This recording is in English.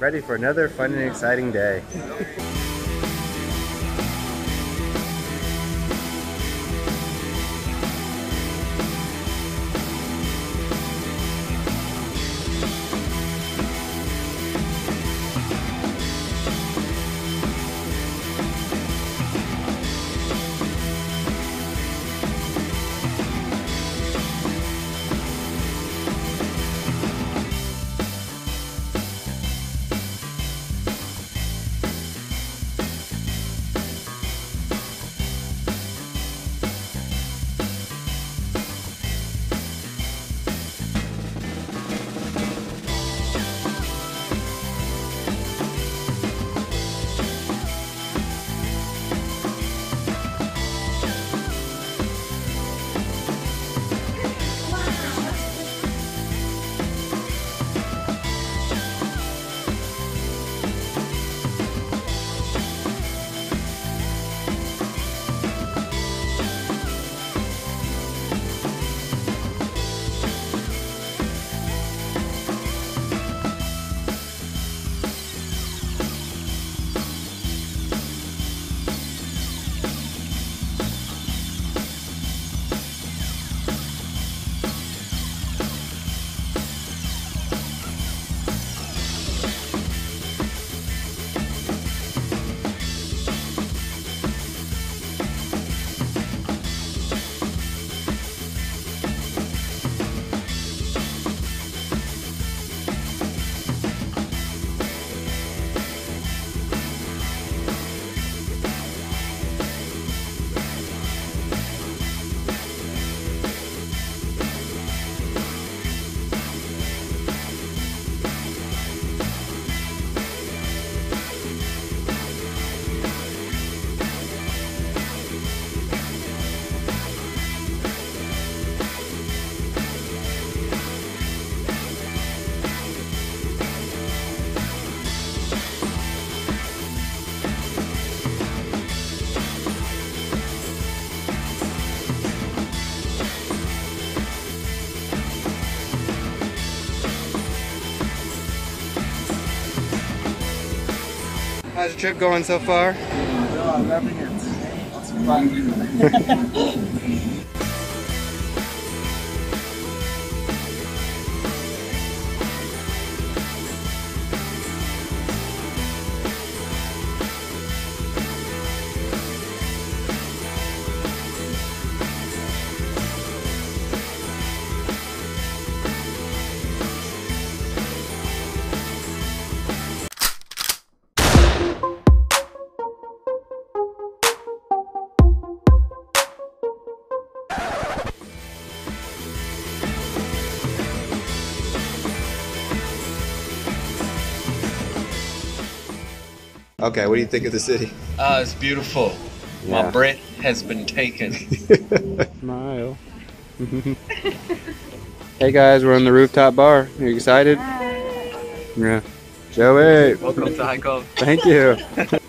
ready for another fun and exciting day. How's your trip going so far? I'm loving it. Lots of fun. Okay, what do you think of the city? Uh, it's beautiful. Yeah. My breath has been taken. Smile. hey guys, we're on the rooftop bar. Are you excited? Yeah. Joey, Welcome to Haikou. thank you.